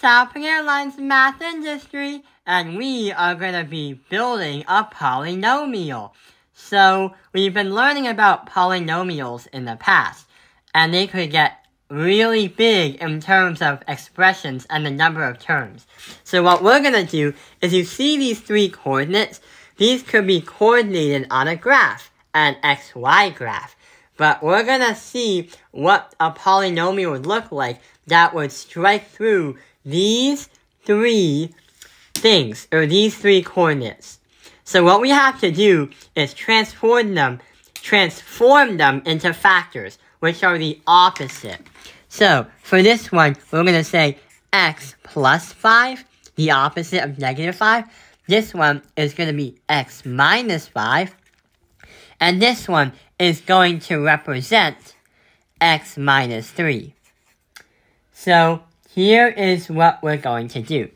Taopin Airlines Math Industry, and we are going to be building a polynomial. So, we've been learning about polynomials in the past, and they could get really big in terms of expressions and the number of terms. So what we're going to do is you see these three coordinates, these could be coordinated on a graph, an xy graph. But we're to see what a polynomial would look like that would strike through these three things, or these three coordinates. So what we have to do is transform them, transform them into factors, which are the opposite. So, for this one, we're to say x plus 5, the opposite of negative 5. This one is going to be x minus 5. And this one is going to represent x minus 3. So here is what we're going to do.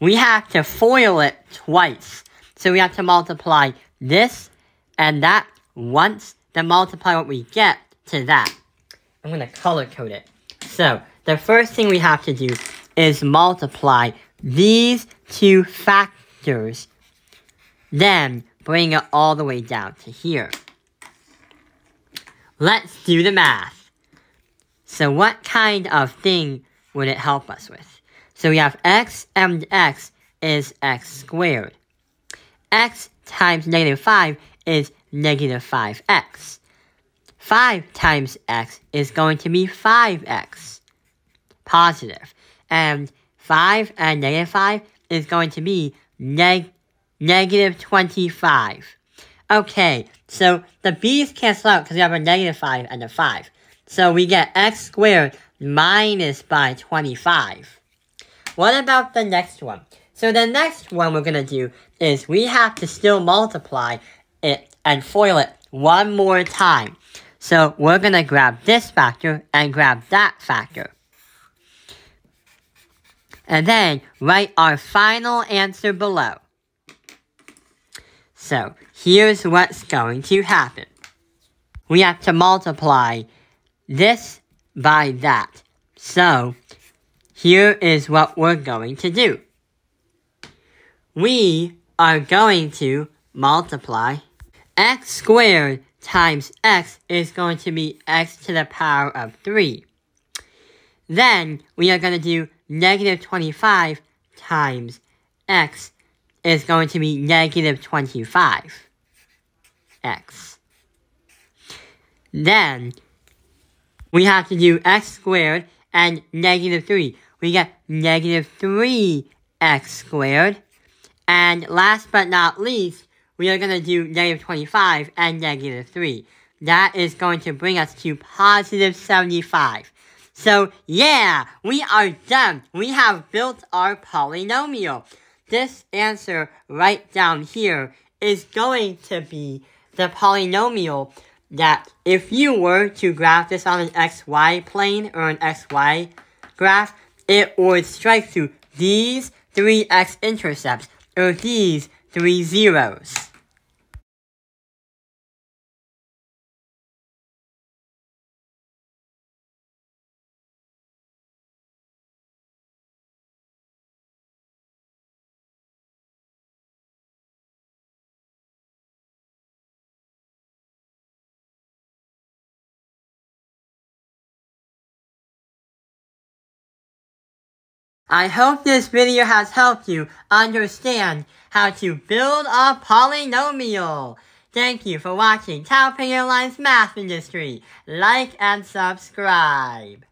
We have to FOIL it twice. So we have to multiply this and that once, then multiply what we get to that. I'm going to color code it. So the first thing we have to do is multiply these two factors, then bring it all the way down to here. Let's do the math. So what kind of thing would it help us with? So we have x and x is x squared. x times negative 5 is negative 5x. 5 times x is going to be 5x. Positive. And 5 and negative 5 is going to be neg negative 25. Okay, so the b's cancel out because we have a negative 5 and a 5. So we get x squared minus by 25. What about the next one? So the next one we're going to do is we have to still multiply it and FOIL it one more time. So we're going to grab this factor and grab that factor. And then write our final answer below. So here's what's going to happen. We have to multiply this by that. So here is what we're going to do. We are going to multiply x squared times x is going to be x to the power of 3. Then we are going to do negative 25 times x is going to be negative 25 x. Then, we have to do x squared and negative 3. We get negative 3x squared. And last but not least, we are going to do negative 25 and negative 3. That is going to bring us to positive 75. So, yeah, we are done. We have built our polynomial. This answer right down here is going to be the polynomial that if you were to graph this on an xy plane or an xy graph, it would strike through these three x-intercepts or these three zeros. I hope this video has helped you understand how to build a polynomial. Thank you for watching Taopin Airlines Math Industry. Like and subscribe.